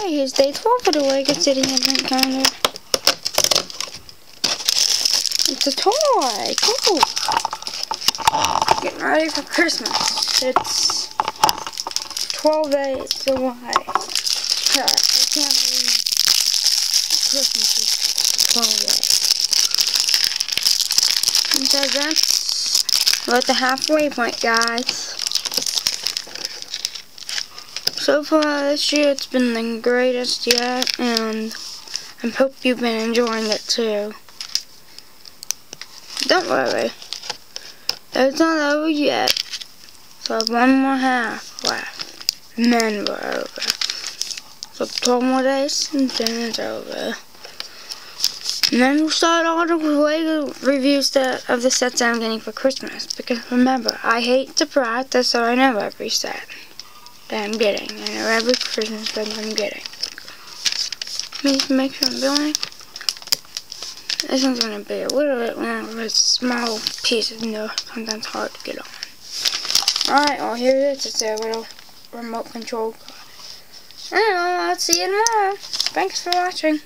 Hey, here's day 12 of the Lego City Advent Calendar. It's a toy. Cool. Getting ready for Christmas. It's 12 days away. God, I can't believe Christmas is 12 days. So that's at the halfway point, guys. So far this year it's been the greatest yet, and I hope you've been enjoying it too. Don't worry, it's not over yet. So one more half left, and then we're over. So 12 more days, and then it's over. And then we'll start all the Lego reviews that, of the sets I'm getting for Christmas. Because remember, I hate to practice, so I know every set that I'm getting. Know every Christmas present I'm getting. To make sure I'm doing this one's gonna be a little bit longer, it's a small piece of no, sometimes hard to get on. Alright, well here it is. It's a little remote control. Anyway, I'll see you tomorrow. Thanks for watching.